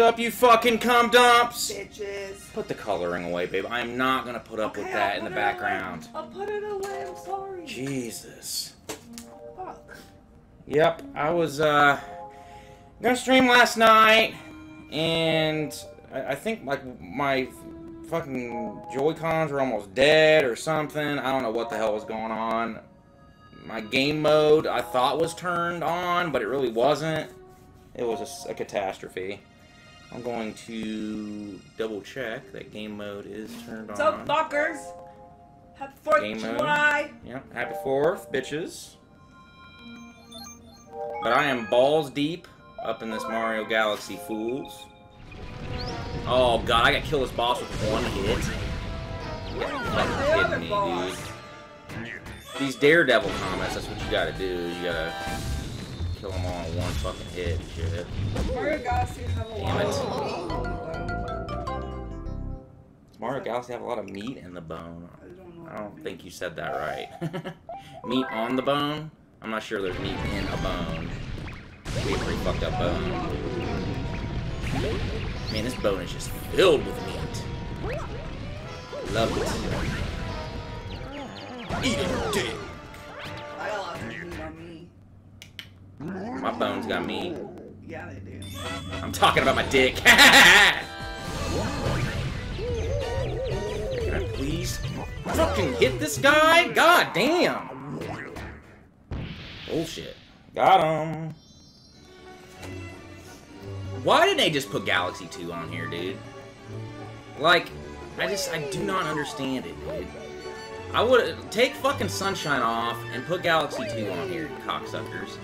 up, you fucking cum dumps? Bitches. Put the coloring away, babe. I am not gonna put up with that in the it away. background. I'll put it away. I'm sorry. Jesus. Fuck. Yep, I was uh gonna stream last night, and I, I think like my fucking Joy Cons were almost dead or something. I don't know what the hell was going on. My game mode I thought was turned on, but it really wasn't. It was a catastrophe. I'm going to double check that game mode is turned What's on. up, fuckers? Happy 4th Game mode. July. Yep, happy fourth, bitches. But I am balls deep up in this Mario Galaxy Fools. Oh god, I got to kill this boss with one hit. You gotta The fucking other kidding me, boss. dude. These Daredevil comets, that's what you gotta do. You gotta kill them all in one fucking hit and shit. Mario Galaxy have a lot Damn of Does Mario Galaxy have a lot of meat in the bone? I don't know. I don't think you said that right. meat on the bone? I'm not sure there's meat in a bone. A pretty fucked up bone. Man, this bone is just filled with meat. Love it. Eat it, dick. My bones got meat. Yeah, they do. I'm talking about my dick. Can I please fucking hit this guy? God damn. Bullshit. Got him. Why didn't they just put Galaxy 2 on here, dude? Like, I just, I do not understand it, dude. I would take fucking Sunshine off and put Galaxy 2 on here, cocksuckers.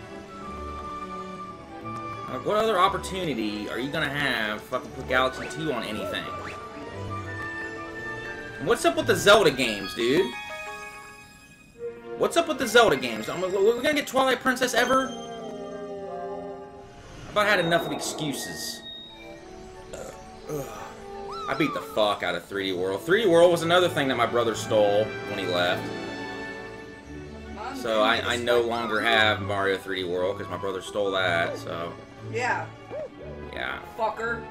Like, what other opportunity are you gonna have fucking put Galaxy 2 on anything? What's up with the Zelda games, dude? What's up with the Zelda games? I'm, we're gonna get Twilight Princess ever? I've had enough of excuses. I beat the fuck out of 3D World. 3D World was another thing that my brother stole when he left. So I, I no longer have Mario 3D World because my brother stole that, so Yeah, yeah. fucker.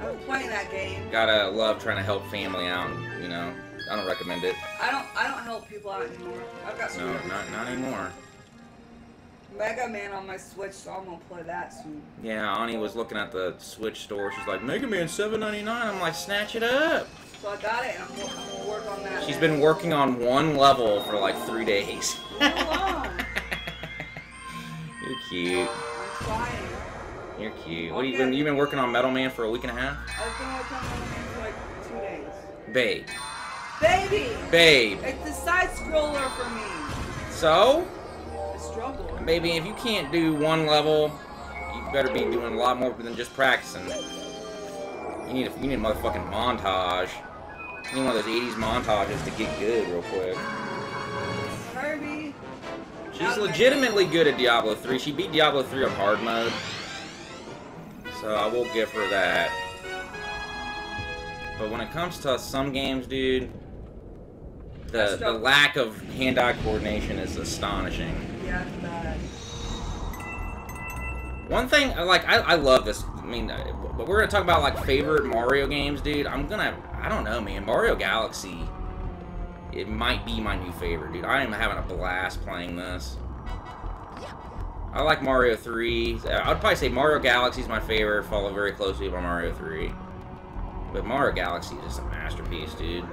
I was playing that game. Gotta love trying to help family out, you know. I don't recommend it. I don't. I don't help people out anymore. I've got No, not, not anymore. Mega Man on my Switch, so I'm gonna play that soon. Yeah, Ani was looking at the Switch store. She's like, Mega Man 7.99. I'm like, snatch it up. So I got it, and I'm, I'm gonna work on that. She's now. been working on one level for like three days. You're cute. You're cute. What you been? You been working on Metal Man for a week and a half? I've been working on Mega Man for like two days. Babe, Baby! babe. It's the side scroller for me. So, I struggle. baby, if you can't do one level, you better be doing a lot more than just practicing. You need a you need a motherfucking montage. You need one of those 80s montages to get good real quick. She's legitimately good at Diablo 3. She beat Diablo 3 on hard mode. So I will give her that. But when it comes to some games, dude, the, the lack of hand-eye coordination is astonishing. Yeah, bad. One thing, like, I, I love this. I mean, uh, but we're gonna talk about like favorite Mario games, dude. I'm gonna, I don't know, man. Mario Galaxy, it might be my new favorite, dude. I am having a blast playing this. I like Mario 3. I would probably say Mario Galaxy is my favorite, followed very closely by Mario 3. But Mario Galaxy is just a masterpiece, dude.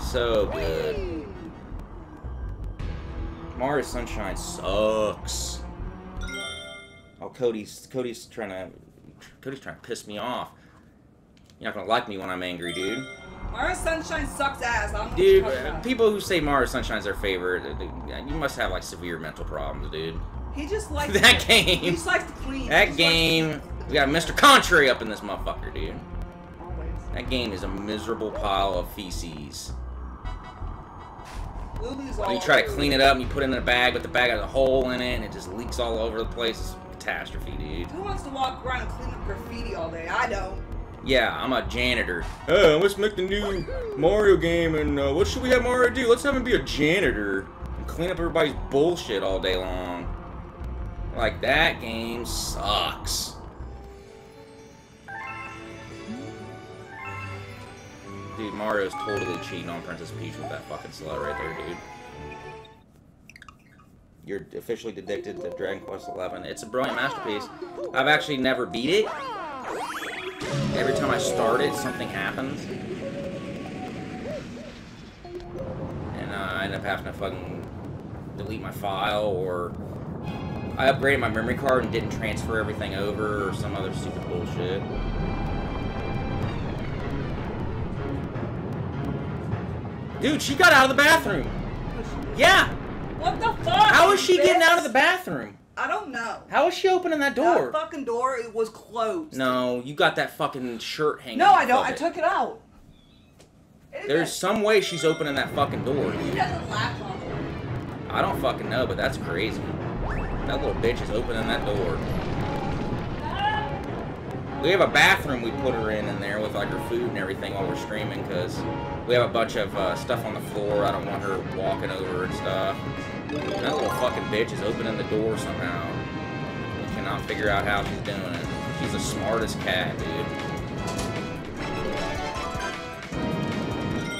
So good. Mario Sunshine sucks. Oh, Cody's Cody's trying to Cody's trying to piss me off. You're not gonna like me when I'm angry, dude. Mario Sunshine sucks ass. Dude, what you're talking people who say Mario Sunshine's their favorite, uh, dude, you must have like severe mental problems, dude. He just likes That to, game- He just likes to clean. That game, we got Mr. Contrary up in this motherfucker, dude. Always. That game is a miserable pile of feces. You try to clean it up and you put it in a bag, but the bag has a hole in it and it just leaks all over the place. It's a catastrophe, dude. Who wants to walk around and clean up graffiti all day? I don't. Yeah, I'm a janitor. Oh, uh, let's make the new Mario game, and uh, what should we have Mario do? Let's have him be a janitor and clean up everybody's bullshit all day long. Like, that game sucks. Dude, Mario's totally cheating on Princess Peach with that fucking slut right there, dude. You're officially addicted to Dragon Quest XI. It's a brilliant masterpiece. I've actually never beat it, Every time I start it, something happens. And uh, I end up having to fucking delete my file, or I upgraded my memory card and didn't transfer everything over, or some other stupid bullshit. Dude, she got out of the bathroom. Yeah. What the fuck? How is she getting out of the bathroom? I don't know. How is she opening that door? That fucking door, it was closed. No, you got that fucking shirt hanging. No, I don't. I it. took it out. It There's some way she's opening that fucking door. He doesn't laugh on. I don't fucking know, but that's crazy. That little bitch is opening that door. We have a bathroom we put her in in there with like her food and everything while we're streaming because we have a bunch of uh, stuff on the floor. I don't want her walking over and stuff. That little fucking bitch is opening the door somehow. We cannot figure out how she's doing it. She's the smartest cat, dude.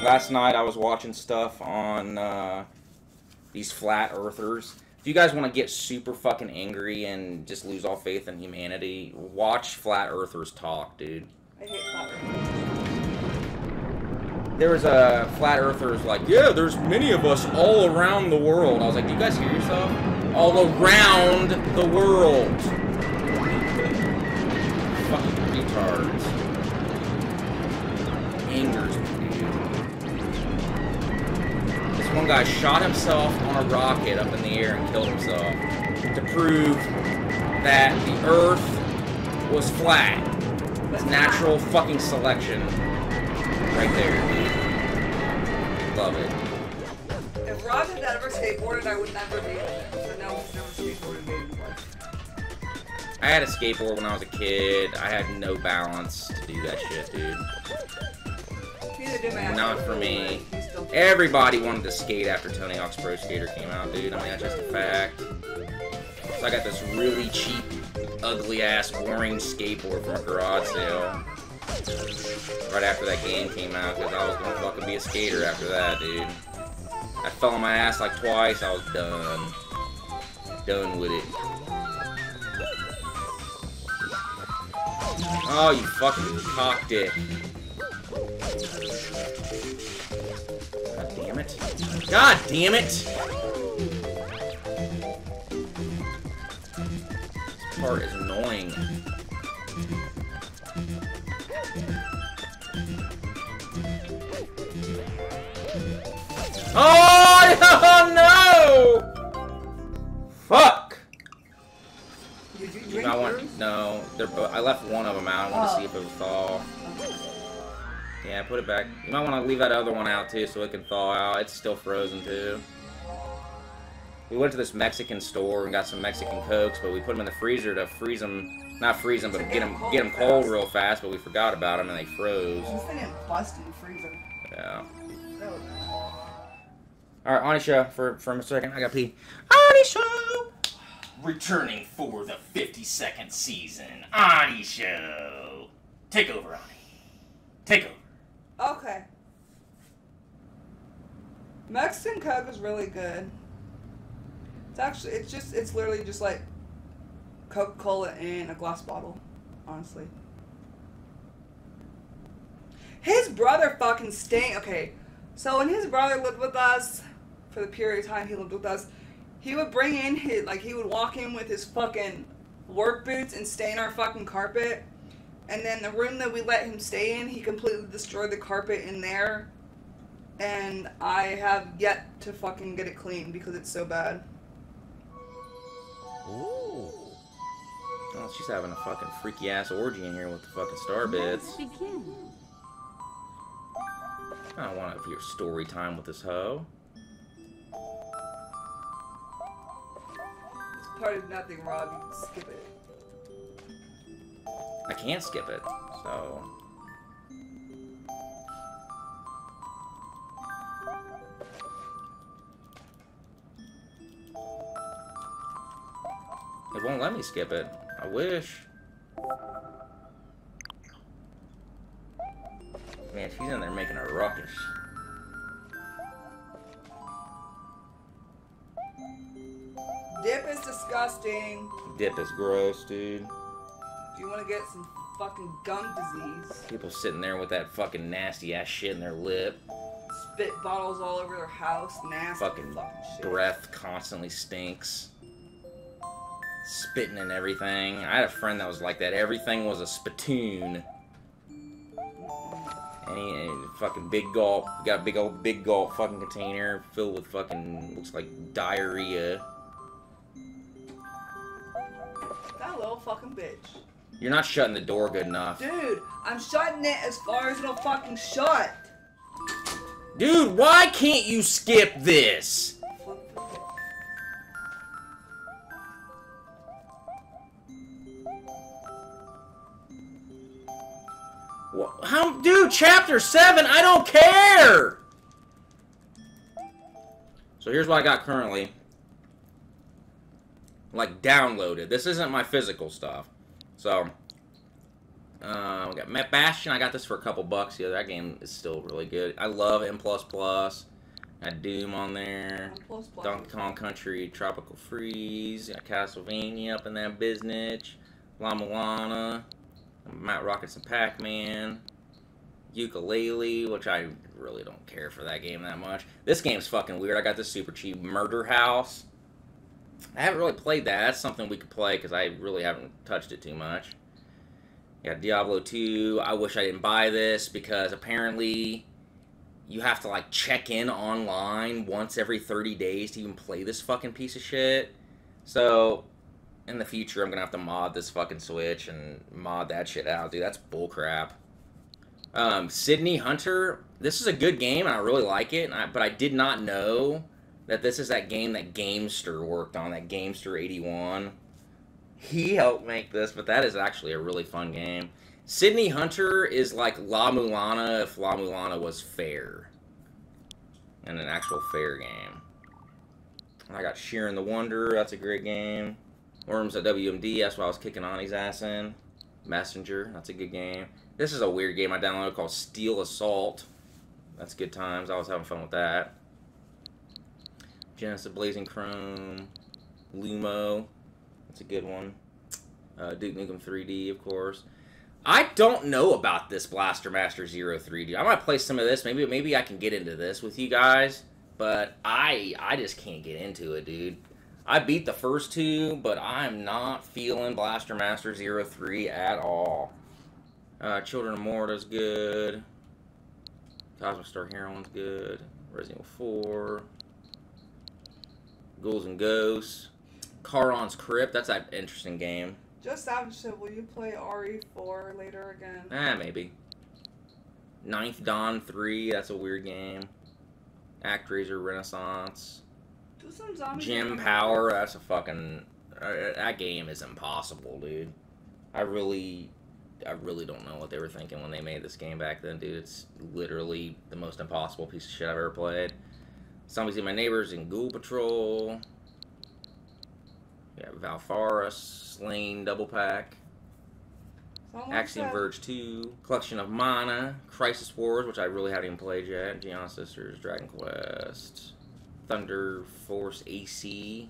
Last night I was watching stuff on uh, these flat earthers. If you guys want to get super fucking angry and just lose all faith in humanity, watch flat earthers talk, dude. I hate flat There was a flat earther earthers like, yeah, there's many of us all around the world. I was like, do you guys hear yourself? All around the world. Fucking retards. Angers me. This one guy shot himself on a rocket up in the air and killed himself to prove that the Earth was flat. It's natural fucking selection. Right there, dude. Love it. If Rob had ever skateboarded, I would never be with him. So no, he's never skateboarded before. I had a skateboard when I was a kid. I had no balance to do that shit, dude. Neither did my Not for me. brother. He's still- Everybody wanted to skate after Tony Hawk's Pro Skater came out, dude. I mean, that's just a fact. So I got this really cheap, ugly ass, boring skateboard from a garage sale. Right after that game came out, because I was gonna fucking be a skater after that, dude. I fell on my ass like twice, I was done. Done with it. Oh, you fucking cock dick. God damn it. God damn it! This part is annoying. Oh, no! Fuck! Did you drink might want, yours? no, they're bo- I left one of them out. I want to Oh. see if it would thaw. Yeah, put it back. You might want to leave that other one out too, so it can thaw out. It's still frozen too. We went to this Mexican store and got some Mexican cokes, but we put them in the freezer to freeze them, not freeze them, but get them, get them cold real fast. But we forgot about them and they froze. This thing is busted freezer. Yeah. That was- All right, Anisha, for for a second, I got pee. Anisha, returning for the 52nd season. Anisha, take over, Ani. Take over. Okay. Mexican Coke is really good. It's actually, it's just, it's literally just like Coca Cola in a glass bottle, honestly. His brother fucking staying. Okay, so when his brother lived with us, for the period of time he lived with us, he would bring in his, like, he would walk in with his fucking work boots and stain our fucking carpet. And then the room that we let him stay in, he completely destroyed the carpet in there. And I have yet to fucking get it clean because it's so bad. Oh, she's having a fucking freaky ass orgy in here with the fucking star bits. Let's begin. I don't want to hear story time with this hoe. Part of nothing, Rob. You can skip it. I can't skip it, so. It won't let me skip it. I wish. Man, she's in there making a ruckus. Dip is disgusting. Dip is gross, dude. Do you want to get some fucking gum disease? People sitting there with that fucking nasty ass shit in their lip. Spit bottles all over their house. Nasty Fucking fucking, shit. breath constantly stinks. Spitting and everything. I had a friend that was like that. Everything was a spittoon. And he, and fucking big gulp. Got a big old big gulp fucking container filled with fucking looks like diarrhea. That little fucking bitch. You're not shutting the door good enough. Dude, I'm shutting it as far as it'll fucking shut. Dude, why can't you skip this? Flip the bit. Wha- How, dude, chapter 7, I don't care! So here's what I got currently. Like, downloaded. This isn't my physical stuff. So, uh, we got Matt Bastion. I got this for a couple bucks. Yeah, that game is still really good. I love N++. Plus Got Doom on there. I'm plus plus. Donkey Kong Country, Tropical Freeze, got Castlevania up in that business, La Mulana, Matt Rockets and Pac-Man, Yooka-Laylee, which I really don't care for that game that much. This game's fucking weird. I got this super cheap Murder House. I haven't really played that. That's something we could play because I really haven't touched it too much. Yeah, Diablo 2. I wish I didn't buy this because apparently you have to like check in online once every 30 days to even play this fucking piece of shit. So in the future, I'm gonna have to mod this fucking Switch and mod that shit out, dude. That's bullcrap. Um, Sydney Hunter. This is a good game, and I really like it. I, but I did not know that this is that game that Gamester worked on. That Gamester 81. He helped make this, but that is actually a really fun game. Sydney Hunter is like La Mulana if La Mulana was fair. And an actual fair game. I got Shiren the Wanderer, that's a great game. Worms at WMD, that's what I was kicking Ani's ass in. Messenger, that's a good game. This is a weird game I downloaded called Steel Assault. That's good times, I was having fun with that. Genesis Blazing Chrome. Lumo, that's a good one. Uh, Duke Nukem 3D, of course. I don't know about this Blaster Master Zero 3D. I might play some of this. Maybe maybe I can get into this with you guys. But I I just can't get into it, dude. I beat the first two, but I'm not feeling Blaster Master Zero 3 at all. Uh, Children of Morta's good. Cosmic Star Heroine's good. Resident Evil 4. Ghouls and Ghosts. Charon's Crypt, that's an interesting game. Just Savage said, will you play RE4 later again? Ah, maybe. Ninth Dawn 3, that's a weird game. Actraiser Renaissance. Do some zombie Gym. Power, that's a fucking. Uh, that game is impossible, dude. I really. I really don't know what they were thinking when they made this game back then, dude. It's literally the most impossible piece of shit I've ever played. Zombies Ate My Neighbors and Ghoul Patrol. Yeah, Valfaris, Slain, Double Pack. Axiom Verge 2, Collection of Mana, Crisis Wars, which I really haven't even played yet, Giana Sisters, Dragon Quest, Thunder Force AC,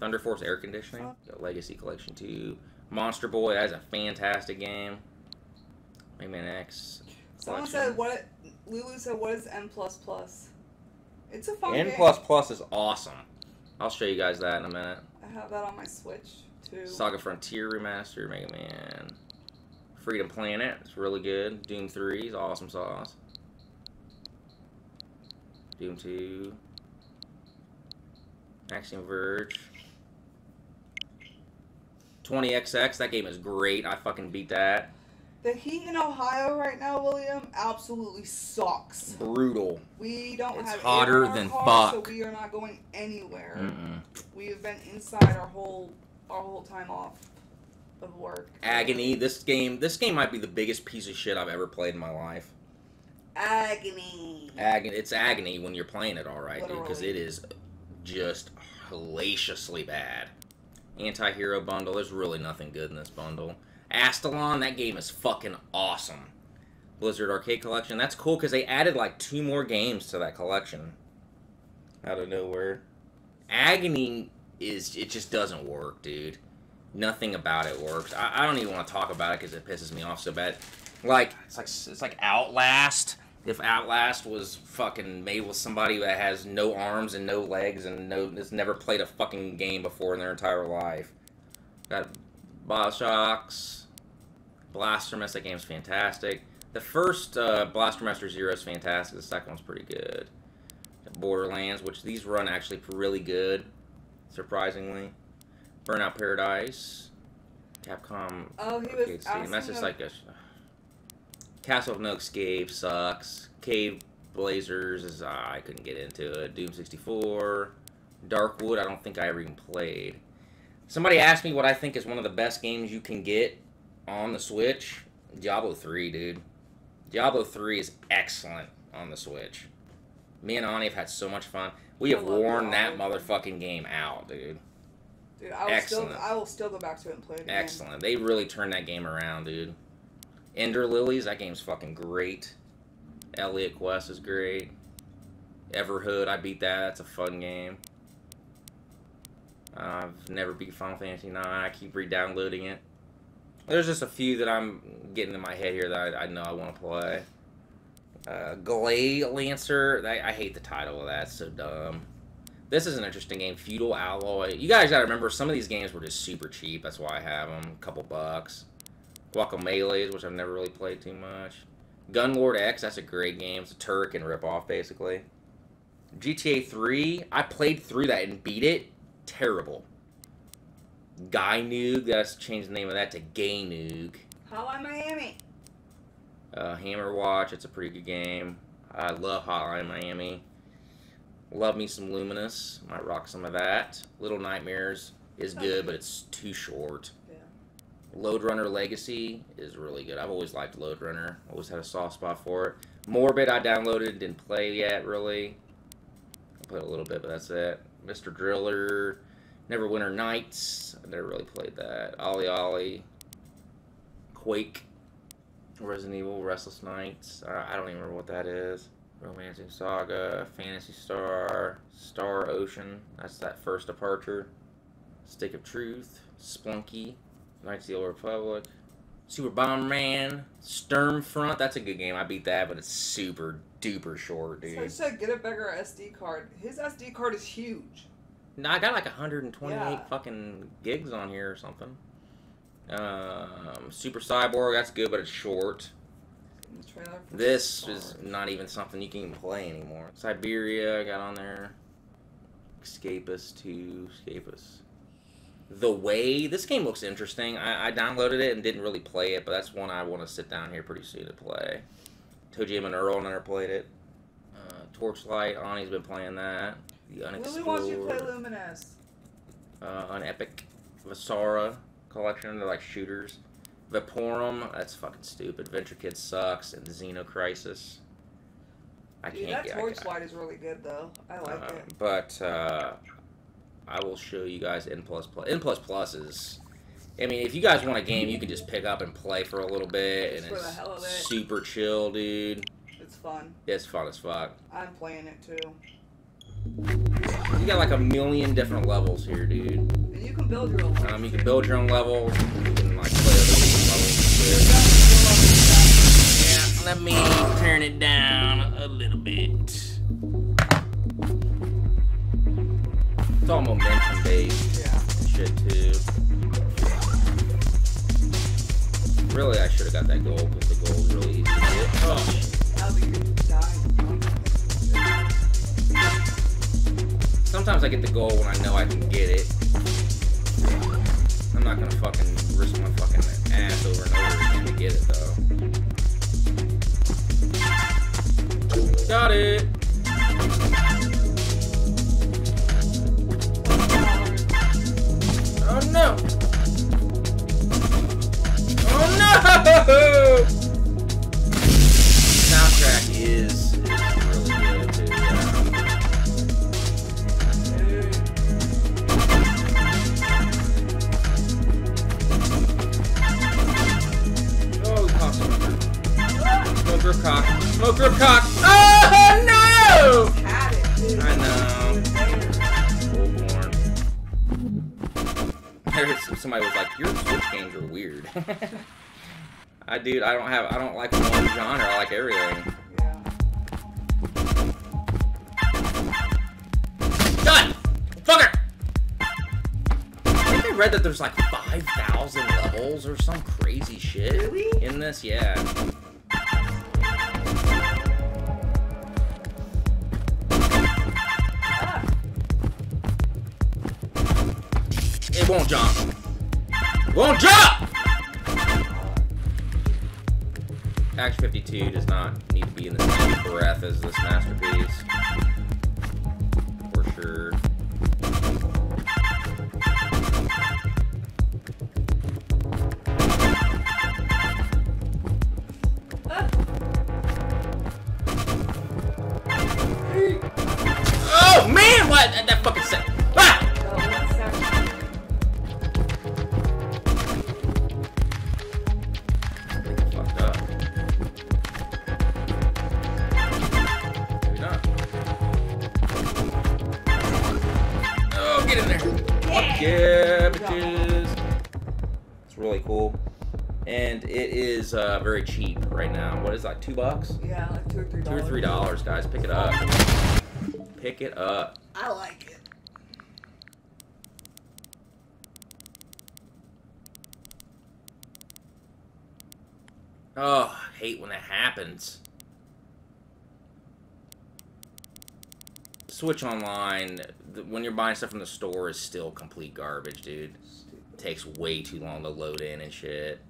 Thunder Force Air Conditioning, Legacy Collection 2, Monster Boy, that's a fantastic game. Mega Man X. Someone said, what? Lulu said, what is N++? It's a fun N plus plus is awesome. I'll show you guys that in a minute. I have that on my Switch, too. Saga Frontier Remaster, Mega Man. Freedom Planet, it's really good. Doom 3 is awesome sauce. Doom 2. Axiom Verge. 20XX, that game is great. I fucking beat that. The heat in Ohio right now, William, absolutely sucks. Brutal. We don't It's have hotter air in our than car, fuck. so we are not going anywhere. Mm-mm. We have been inside our whole our whole time off of work. Agony. This game, this game might be the biggest piece of shit I've ever played in my life. Agony. agony it's agony when you're playing it all right dude because it is just hellaciously bad anti-hero bundle there's really nothing good in this bundle astalon that game is fucking awesome Blizzard Arcade Collection. That's cool because they added like two more games to that collection. Out of nowhere. Agony is it just doesn't work, dude. Nothing about it works. I, I don't even want to talk about it because it pisses me off so bad. Like it's like it's like Outlast. If Outlast was fucking made with somebody that has no arms and no legs and no has never played a fucking game before in their entire life. Got Bioshocks, Blastermast. That game's fantastic. The first uh, Blastermaster Zero is fantastic. The second one's pretty good. Borderlands, which these run actually really good, surprisingly. Burnout Paradise, Capcom. Oh, he was asking That's just like a Castle of No Escape sucks. Cave Blazers is uh, I couldn't get into it. Doom 64, Darkwood. I don't think I ever even played. Somebody asked me what I think is one of the best games you can get on the Switch. Diablo 3, dude. Diablo 3 is excellent on the Switch. Me and Ani have had so much fun. We have worn that motherfucking game out, dude. Dude, I will Excellent. still I will still go back to it and play it again. Excellent. They really turned that game around, dude. Ender Lilies, that game's fucking great. Elliot Quest is great. Everhood, I beat that. That's a fun game. I've never beat Final Fantasy 9. I keep re-downloading it. There's just a few that I'm getting in my head here that I, I know I want to play. Uh, Gleylancer, I, I hate the title of that. It's so dumb. This is an interesting game. Feudal Alloy. You guys gotta remember, some of these games were just super cheap. That's why I have them. A couple bucks. Guacamelee's, which I've never really played too much. Gunlord X, that's a great game. It's a Turrican ripoff, basically. GTA 3, I played through that and beat it. Terrible. Guy Noog, that's changed the name of that to Gay Noog. Hotline Miami. Uh, Hammer Watch, it's a pretty good game. I love Hotline Miami. Love me some Lumines. Might rock some of that. Little Nightmares is good, but it's too short. Yeah. Lode Runner Legacy is really good. I've always liked Lode Runner. Always had a soft spot for it. Morbid I downloaded, didn't play yet really. I played a little bit, but that's it. Mr. Driller, Neverwinter Nights. I never really played that. Ollie Ollie, Quake, Resident Evil, Restless Nights. Uh, I don't even remember what that is. Romancing Saga, Phantasy Star, Star Ocean. That's that first departure. Stick of Truth, Spelunky, Knights of the Old Republic, Super Bomberman, Sturmfront. That's a good game. I beat that, but it's super duper short, So I dude. said get a bigger SD card. His SD card is huge. No, I got like 128 Yeah. fucking gigs on here or something. Um, Super Cyborg, that's good, but it's short. In the trailer for This is not even something you can even play anymore. Syberia, I got on there. Escapist 2, Escapist. The Way, this game looks interesting. I, I downloaded it and didn't really play it, but that's one I want to sit down here pretty soon to play.ToeJam and Earl never played it. Uh, Torchlight, Ani's been playing that. The Lily wants you to play Unexplored, Lumines. uh, an Epic Vasara collection. They're like shooters. Vaporum, that's fucking stupid. Venture Kid sucks, and Xeno Crisis. I Dude, can't that get. Torchlight is really good though. I like uh, it. But uh, I will show you guys N plus plus. N plus plus is. I mean, if you guys want a game, you can just pick up and play for a little bit, and Just for the it's it. super chill, dude. It's fun. It's fun as fuck. I'm playing it too. You got like a million different levels here, dude. And you can build your own. Um, you can build your own levels. You can like play other people's levels. Yeah, let me turn it down a little bit. It's all momentum based Yeah. shit too. Really, I should have got that gold because the gold's really easy to get. Oh, shit. I'll be dying. Sometimes I get the goal when I know I can get it. I'm not gonna fucking risk my fucking ass over and over again to get it though. Got it. Oh no. Oh no. Smoke rib cock. Oh no! Had it, dude. I know. Somebody was like, "Your Switch games are weird." I dude, I don't have, I don't like one genre. I like everything. Done. Fucker. I think I read that there's like 5,000 levels or some crazy shit Really? in this. Yeah. Won't jump. Won't jump! Act 52 does not need to be in the same breath as this masterpiece. Bucks? Yeah, like two or three Two dollars. or three dollars, guys. Pick it up. Pick it up. I like it. Oh, I hate when that happens. Switch Online, the, when you're buying stuff from the store, is still complete garbage, dude. Stupid. takes way too long to load in and shit.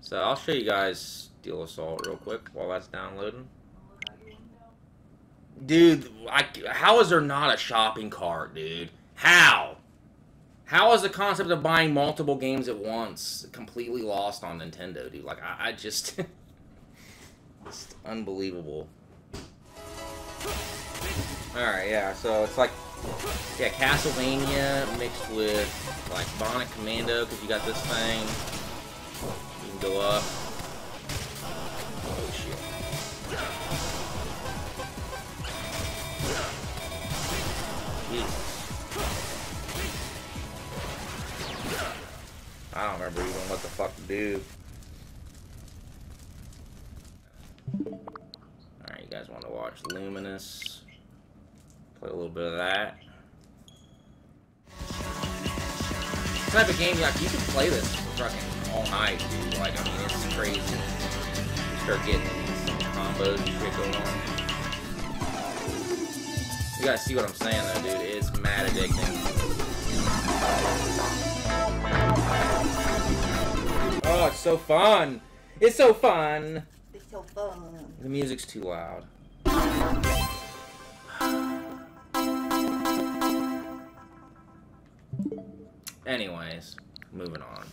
So I'll show you guys Steel Assault real quick while that's downloading. Dude, I, how is there not a shopping cart, dude? How? How is the concept of buying multiple games at once completely lost on Nintendo, dude? Like, I, I just... it's unbelievable. Alright, yeah, so it's like... Yeah, Castlevania mixed with, like, Bionic Commando, because you got this thing. Can go shit. Jesus. I don't remember even what the fuck to do. Alright, you guys want to watch Lumines. Play a little bit of that. type of game, like, you can play this fucking all night, dude. Like, I mean, it's crazy. You start getting combos and shit going on. You guys see what I'm saying, though, dude. It's mad addicting. Oh, it's so fun. It's so fun. It's so fun. The music's too loud. Anyways, moving on.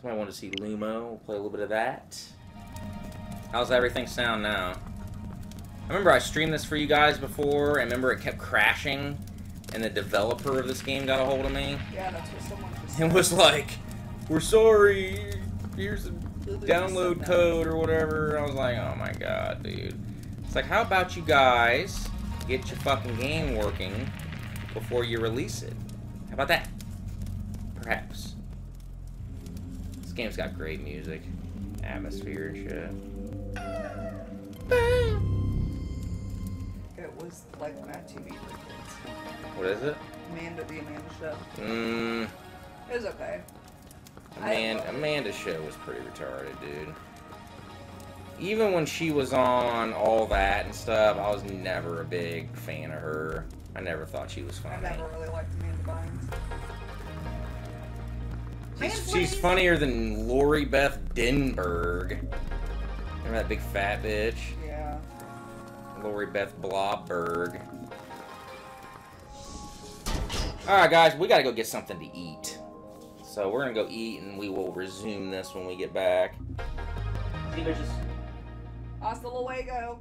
Somebody want to see Lumo. We'll play a little bit of that. How's everything sound now? I remember I streamed this for you guys before, and remember it kept crashing, and the developer of this game got a hold of me Yeah, that's what someone just and was like, "We're sorry. Here's the Lulu download code or whatever." I was like, "Oh my god, dude!" It's like, how about you guys get your fucking game working before you release it? How about that? Perhaps. Game's got great music, atmosphere, and shit. It was like Mad TV for kids. What is it? Amanda, the Amanda show. Mmm. It was okay. Amanda, Amanda's show was pretty retarded, dude. Even when she was on all that and stuff, I was never a big fan of her. I never thought she was I funny. never really liked Amanda Bynes. She's, she's funnier than Lori Beth Denberg. Remember that big fat bitch? Yeah. Lori Beth Blobberg. Alright, guys, we gotta go get something to eat. So we're gonna go eat and we will resume this when we get back. See you bitches. Hasta luego.